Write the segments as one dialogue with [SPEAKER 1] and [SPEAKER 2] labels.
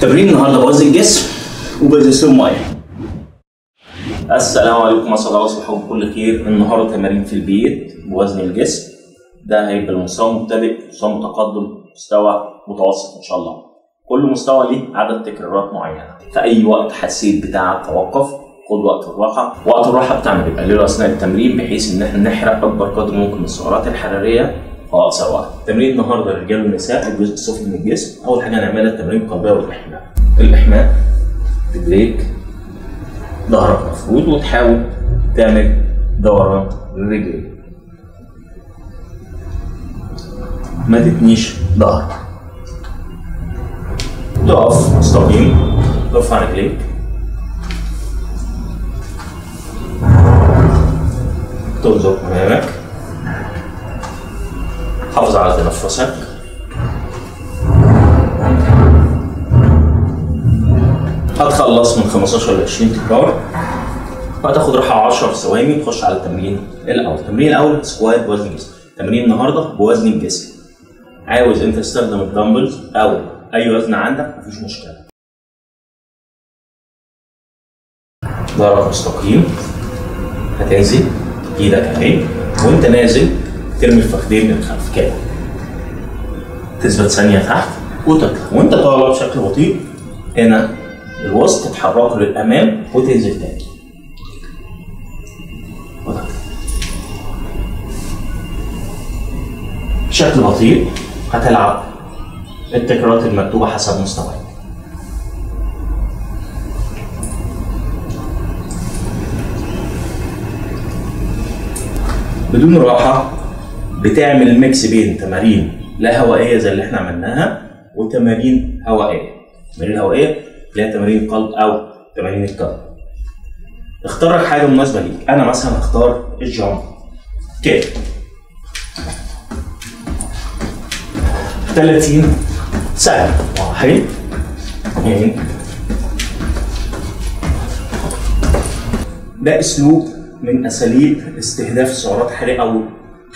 [SPEAKER 1] تمرين النهارده بوزن الجسم وبزيت ميه السلام عليكم اسعد الله صباحكم بكل خير. النهارده تمارين في البيت بوزن الجسم. ده هيبقى المستوى مبتدئ مستوى متقدم مستوى متوسط إن شاء الله. كل مستوى ليه عدد تكرارات معينة. في أي وقت حسيت بتاع توقف خد وقت الراحة. وقت الراحة بتاعنا بيقلله أثناء التمرين بحيث إن إحنا نحرق أكبر قدر ممكن من السعرات الحرارية. اقصر وقت تمرين النهارده للرجال والنساء الجزء السفلي من الجسم. أول حاجة هنعملها التمرين القلبية والإحماء. الإحماء رجليك ظهرك مفرود وتحاول تعمل دوران للرجلين ما تتنيش ظهرك. تقف مستقيم. ترفع رجليك. تنظر امامك حافظ على تنفسك هتخلص من 15 ل 20 تكرار. وهتاخد راحة 10 ثواني تخش على التمرين الأول. التمرين الأول squat بوزن الجسم تمرين النهارده بوزن الجسم عاوز أنت تستخدم ال dumbbells أو أي وزن عندك؟ مفيش مشكلة. ظهرك مستقيم. هتنزل. إيدك اهي وأنت نازل ترمي الفخدين للخلف كده. تثبت ثانية تحت. وتطلع. وانت طالع بشكل بطيء. هنا الوسط تتحرك للأمام وتنزل تاني. بشكل بطيء هتلعب التكرارات المكتوبة حسب مستواك. بدون راحة بتعمل mix بين تمارين لا هوائية زي اللي إحنا عملناها وتمارين هوائية. التمارين الهوائية اللي هي تمارين القلب أو تمارين القلب. اختار لك حاجة مناسبة ليك. أنا مثلا اختار ال jump. كده 30 ثانية واحد. اثنين. ده أسلوب من أساليب استهداف السعرات الحراريه أو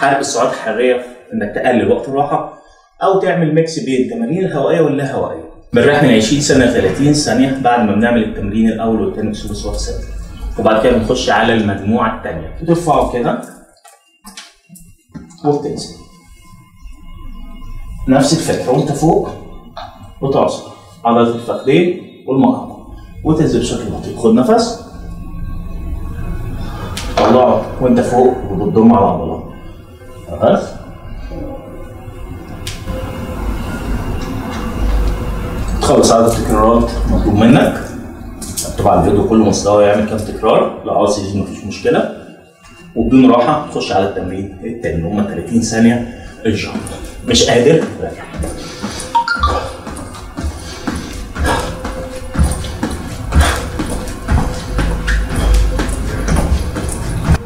[SPEAKER 1] حرق السعرات الحراريه إنك تقلل وقت الراحة أو تعمل ميكس بين التمارين الهوائية واللا هوائيه. بنريح من 20 ثانية ل 30 ثانية بعد ما بنعمل التمرين الأول والثاني باسلوب السعرات الثابته. وبعد كده بنخش على المجموعة الثانية بترفعه كده. وبتنزل. نفس الفكرة. وانت فوق وتعصر. عضلة الفخذين والمقام وتنزل بشكل بطيء. خد نفس. طلعه وانت فوق وبتضم على العضلات خلاص تخلص عدد التكرارات مطلوب منك. طبعا الفيديو كله مستوى يعمل كام تكرار؟ لو عاوز يزيد مفيش مشكلة. وبدون راحة تخش على التمرين التاني اللي هم 30 ثانية. الجامب مش قادر؟ راجع.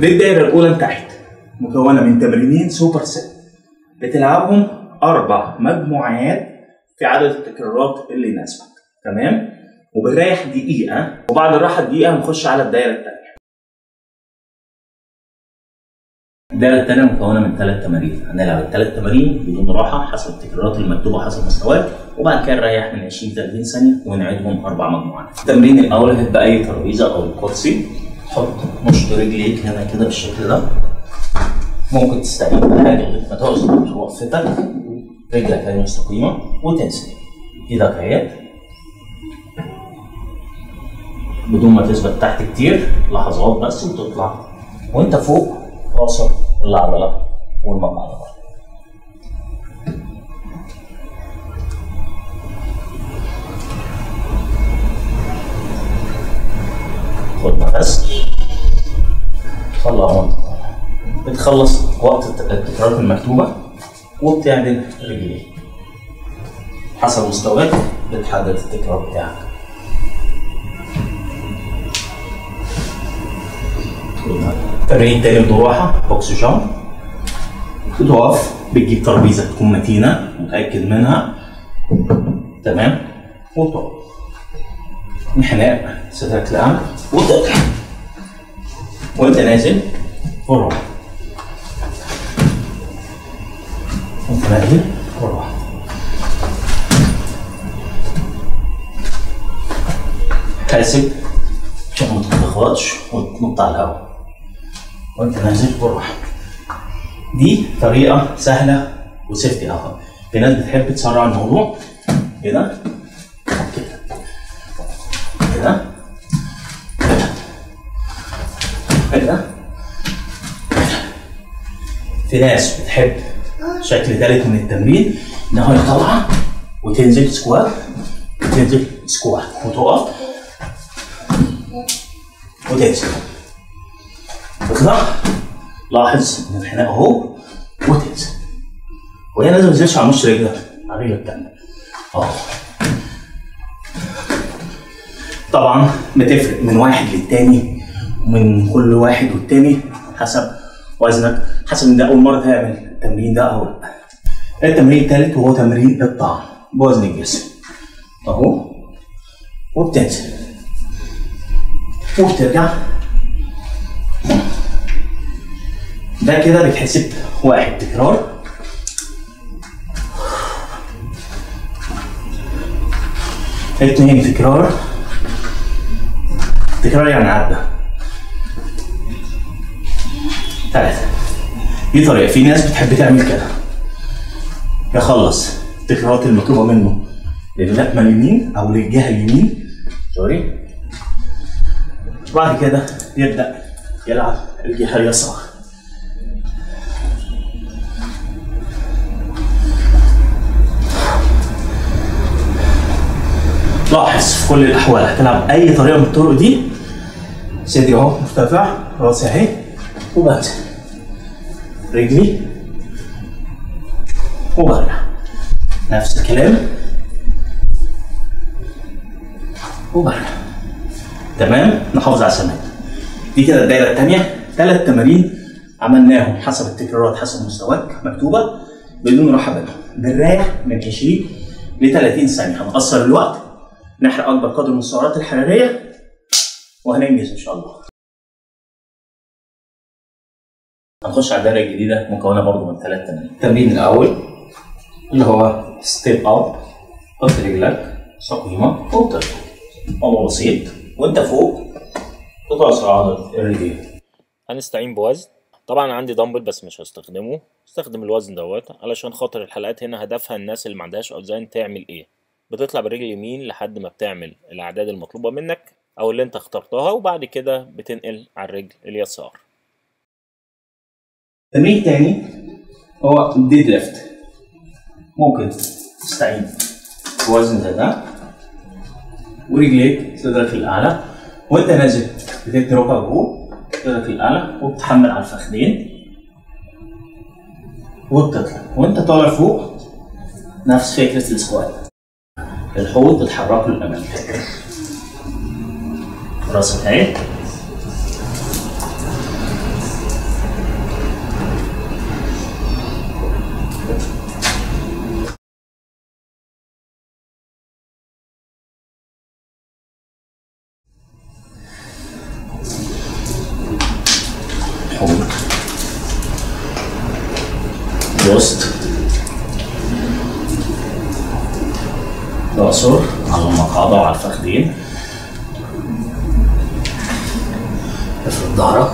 [SPEAKER 1] دي الدايره الاولى لتحت مكونة من تمرينين super set بتلعبهم أربع مجموعات في عدد التكرارات اللي يناسبك. تمام؟ وبنريح دقيقة وبعد الراحة دقيقه بنخش على الدايرة الثانية الدايرة الثانية مكونة من ثلاث تمارين. هنلعب الثلاث تمارين بدون راحة حسب التكرارات المكتوبة حسب مستواك وبعد كده نريح من 20 30 ثانية ونعيدهم أربع مجموعات. التمرين الأول هتبقى أي ترابيزة أو كرسي. حط مشط رجليك هنا كده بالشكل ده. ممكن تستعين بحاجه ما توصل وقفتك رجلك اهي مستقيمه وتنزل إيدك اهيت بدون ما تثبت تحت كتير لحظات بس وتطلع. وانت فوق راسك العضله والمقعده بتخلص وقت التكرارات المكتوبة وبتعمل رجلين حسب مستواك بتحدد التكرار بتاعك. تمرين تاني بضراحة بوكس جامب بتقف بتجيب ترابيزة تكون متينة متأكد منها. تمام؟ وتقف انحناء صدرك لأعلى وتطلع وانت نازل بالراحة نازل بالراحة حاسب. عشان ما تتلخبطش وتنط على الهواء وانت نازل بالراحه دي طريقة سهلة وسيفتي اهو في ناس بتحب تسرع الموضوع. كده. كده. كده. كده. في ناس بتحب شكل ثالث من التمرين. ان هو طالعه وتنزل squat. وتنزل squat. وتقف. وتنزل. تطلع لاحظ إن انحناء أهو. وتنزل. وهي لازم ما تنزلش على نص رجلك على رجلك التانية. آه طبعا بتفرق من واحد للتاني ومن كل واحد والتاني حسب وزنك. حسب إن ده أول مرة تعمل. التمرين ده أو لا التمرين التالت وهو تمرين الطعن بوزن الجسم أهو. وبتنزل. وبترجع. ده كده بيتحسب واحد تكرار. اتنين تكرار. تكرار يعني عدى ثلاثة دي طريقة في ناس بتحب تعمل كده. يخلص. التكرارات المطلوبة منه. لللقمة اليمين أو للجهة اليمين. سوري. وبعد كده يبدأ يلعب الجهة اليسار. لاحظ في كل الأحوال هتلعب أي طريقة من الطرق دي؟ صدري أهو مرتفع راسي أهي وبنزل رجلي. وبرجع نفس الكلام. وبرجع تمام؟ نحافظ على الثبات دي كده الدايرة الثانية ثلاث تمارين عملناهم حسب التكرارات حسب مستواك. مكتوبة. بدون راحة بينهم بنريح من 20 ل 30 ثانية. هنقصر الوقت. نحرق أكبر قدر من السعرات الحرارية. وهننجز إن شاء الله. هنخش على الدايرة الجديدة مكونة برضو من ثلاث تمارين. التمرين الأول اللي هو step up حط رجلك مستقيمه وتطلع أمر بسيط. وأنت فوق تتواصل عضله الرجلين
[SPEAKER 2] هنستعين بوزن. طبعا عندي دمبل بس مش هستخدمه. استخدم الوزن دوت علشان خاطر الحلقات هنا هدفها الناس اللي ما عندهاش اوزان تعمل إيه. بتطلع برجل يمين لحد ما بتعمل الأعداد المطلوبة منك أو اللي أنت اخترتها وبعد كده بتنقل على الرجل اليسار.
[SPEAKER 1] التمرين الثاني هو ال deadlift ممكن تستعين. بوزن زي ده ورجليك صدرك الاعلى وانت نازل بتدي ركبك فوق صدرك الاعلى وبتحمل على الفخذين. وبتطلع وانت طالع فوق نفس فكرة ال squat الحوض بتحركه للأمام. راسك اهي الأقصر على المقعدة وعلى الفخذين افرد ظهرك.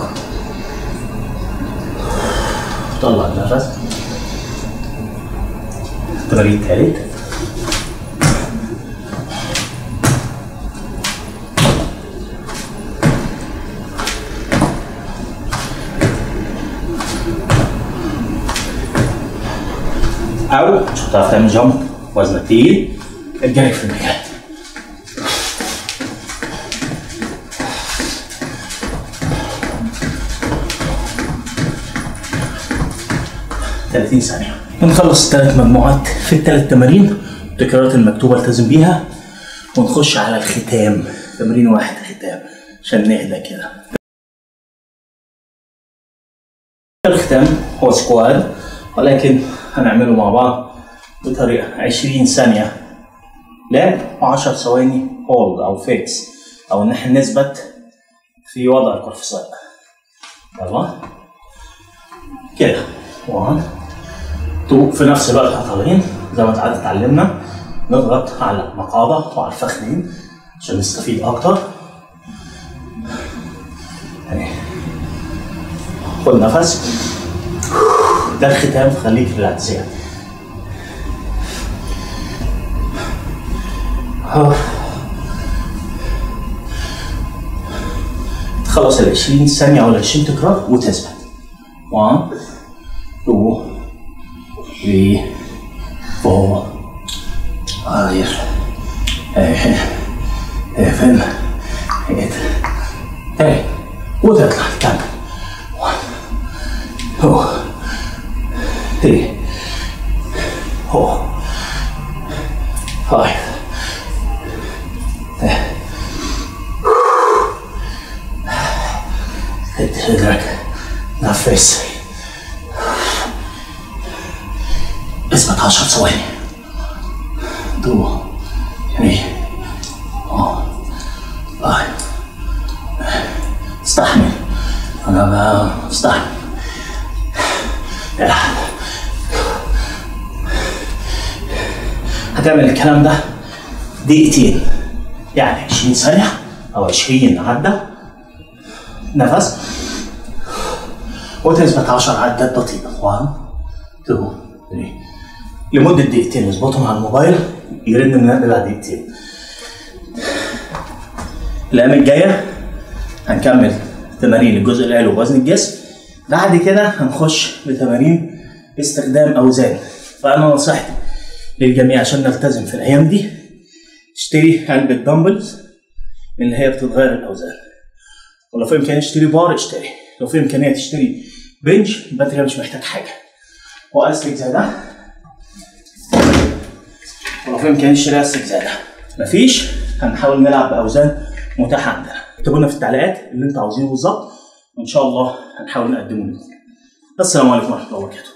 [SPEAKER 1] طلع النفس. التمرين الثالث أو مش هتعرف تعمل جامب وزنك تقيل الجري في المكان. ثلاثين ثانية. بنخلص الثلاث مجموعات في الثلاث تمارين. التكرارات المكتوبة التزم بيها. ونخش على الختام. تمرين واحد ختام. عشان نهدى كده. الختام هو squat. ولكن هنعمله مع بعض بطريقة. 20 ثانية. لعب و10 ثواني hold أو fix أو إن إحنا نثبت في وضع القرفصاء يلا. كده. 1 2 في نفس الوقت إحنا طالعين زي ما اتعلمنا نضغط على المقعدة وعلى الفخذين عشان نستفيد أكتر. يعني. خد نفس. ده الختام خليك في الاعتزال تخلص ال 20 ثانية ولا 20 تكرار وتثبت. 1 2 3 4 5 7 8 8 وتطلع تكمل 1 2 3 4 5 نفس اثبت 10 ثواني دو يعني آه. آه. استحمل. أنا بستحمل العب هتعمل الكلام ده دقيقتين. يعني 20 ثانية أو 20 عدة. نفس؟ وتثبت 10 عدات بطيئة 1 2 3 لمدة دقيقتين اظبطهم على الموبايل يرن المنبه بعد دقيقتين. الأيام الجاية هنكمل تمارين الجزء العلوي ووزن الجسم. بعد كده هنخش لتمارين استخدام أوزان. فأنا نصيحتي للجميع عشان نلتزم في الأيام دي اشتري علبة dumbbells من اللي هي بتتغير الأوزان. ولو في إمكانية تشتري بار اشتري. لو في إمكانية تشتري أنت كده مش محتاج حاجة. وأسلك زي ده ولو في إمكانية تشتري أسلك زي ده مفيش. هنحاول نلعب بأوزان متاحة عندنا. اكتبوا لنا في التعليقات اللي أنتوا عاوزينه بالظبط. وإن شاء الله هنحاول نقدمه لكم. السلام عليكم ورحمة الله وبركاته.